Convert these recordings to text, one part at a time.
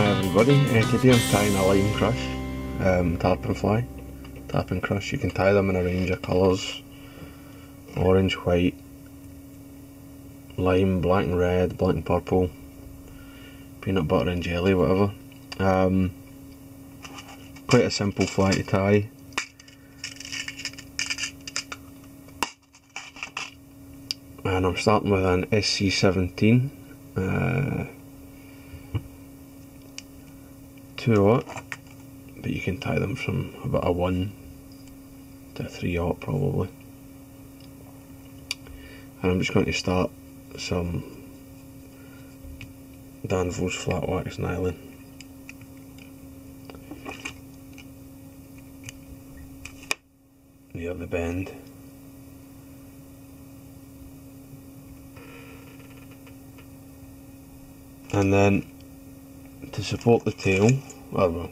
Hi everybody, uh, today I'm tying a lime crush, um, tarpon fly, tarpon crush. You can tie them in a range of colours, orange, white, lime, black and red, black and purple, peanut butter and jelly, whatever. Um, quite a simple fly to tie. And I'm starting with an SC17. Uh, 2 aught, but you can tie them from about a 1 to a 3 aught probably. And I'm just going to start some Danvilles flat wax nylon. Near the bend. And then to support the tail, or well,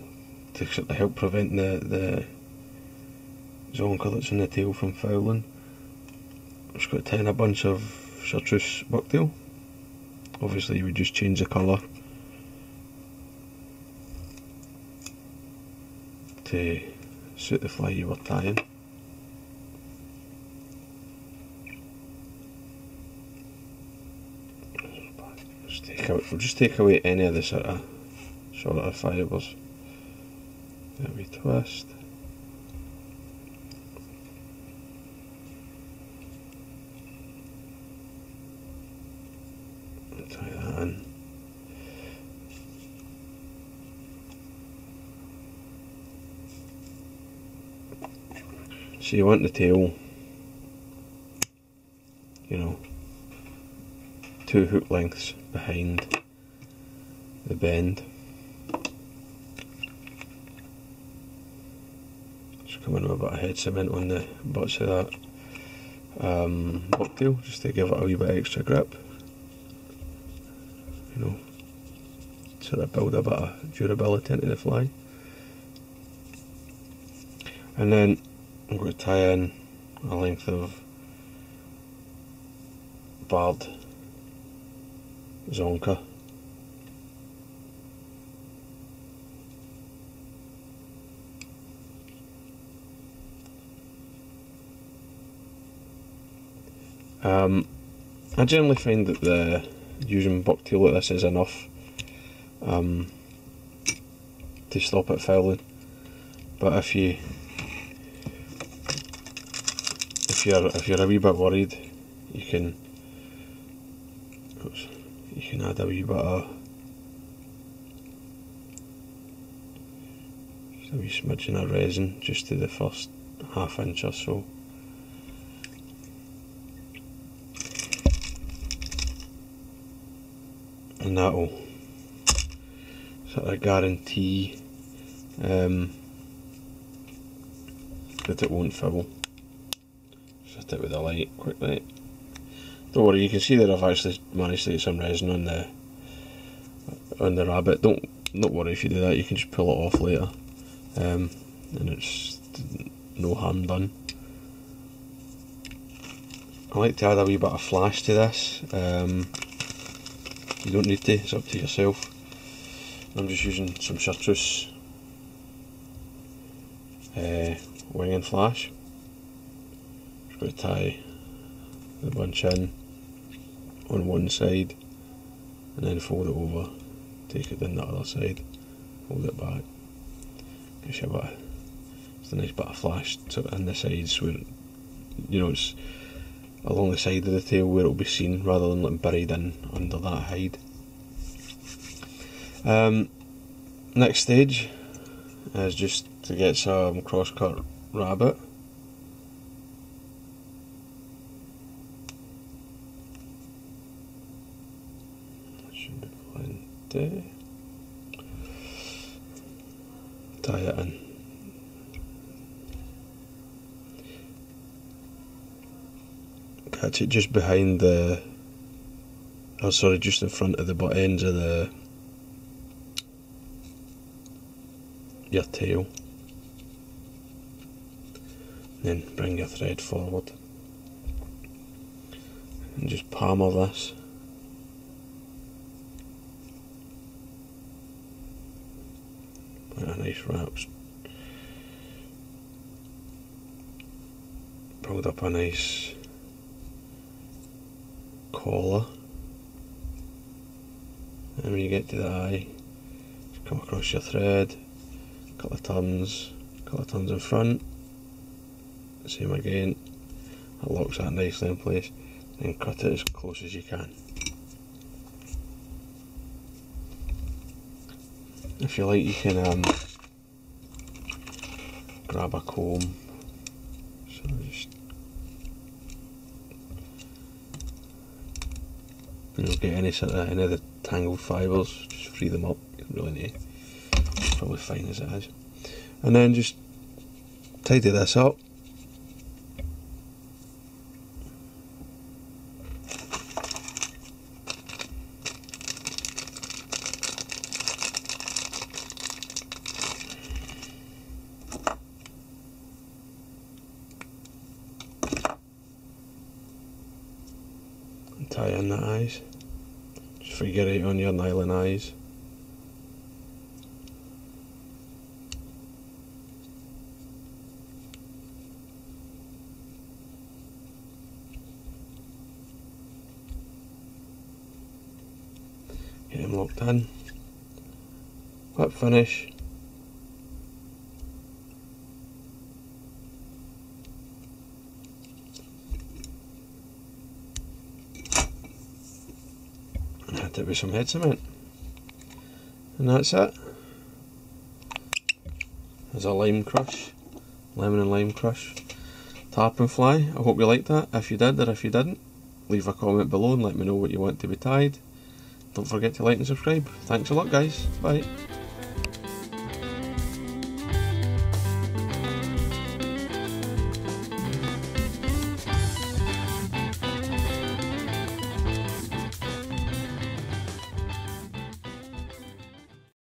to sort of help prevent the, the zonker that's in the tail from fouling, I'm just going to tie in a bunch of chartreuse bucktail. Obviously you would just change the colour to suit the fly you were tying. We'll just take away any of the sort of shorter fibres. Then we twist. Tie that in. So you want the tail, you know, two hook lengths behind the bend. In with a bit of head cement on the butts of that um, just to give it a wee bit extra grip. You know, sort of build a bit of durability into the fly. And then I'm going to tie in a length of barred zonker. Um, I generally find that the using bucktail like this is enough um, to stop it fouling. But if you if you're if you're a wee bit worried, you can oops, you can add a wee bit of a wee smidgen of resin just to the first half inch or so. That'll sort of guarantee um, that it won't foul. Just it with a light quickly. Don't worry, you can see that I've actually managed to get some resin on the on the rabbit. Don't not worry if you do that. You can just pull it off later, um, and it's no harm done. I like to add a wee bit of flash to this. Um, you don't need to, it's up to yourself. I'm just using some chartreuse uh, wing and flash. Just going to tie the bunch in on one side and then fold it over, take it in the other side, hold it back. Gives you a bit of, it's a nice bit of flash sort of in the sides where you know it's along the side of the tail where it'll be seen rather than like buried in under that hide. Um, next stage is just to get some crosscut rabbit. should be. Tie it in. Catch it just behind the oh sorry just in front of the butt ends of the your tail. Then bring your thread forward. And just palmer this. Put a nice wrap. Build up a nice collar. And when you get to the eye, come across your thread, a couple of turns, a couple of turns in front, same again, it locks that nicely in place, then cut it as close as you can. If you like you can um, grab a comb, so just you know get any sort of any of the tangled fibres, just free them up, you really need probably fine as it is. And then just tidy this up tie in the eyes. Just figure it on your nylon eyes. Get them locked in. Whip finish. It with some head cement. And that's it. There's a lime crush, lemon and lime crush tarpon fly. I hope you liked that. If you did or if you didn't, leave a comment below and let me know what you want to be tied. Don't forget to like and subscribe. Thanks a lot guys. Bye.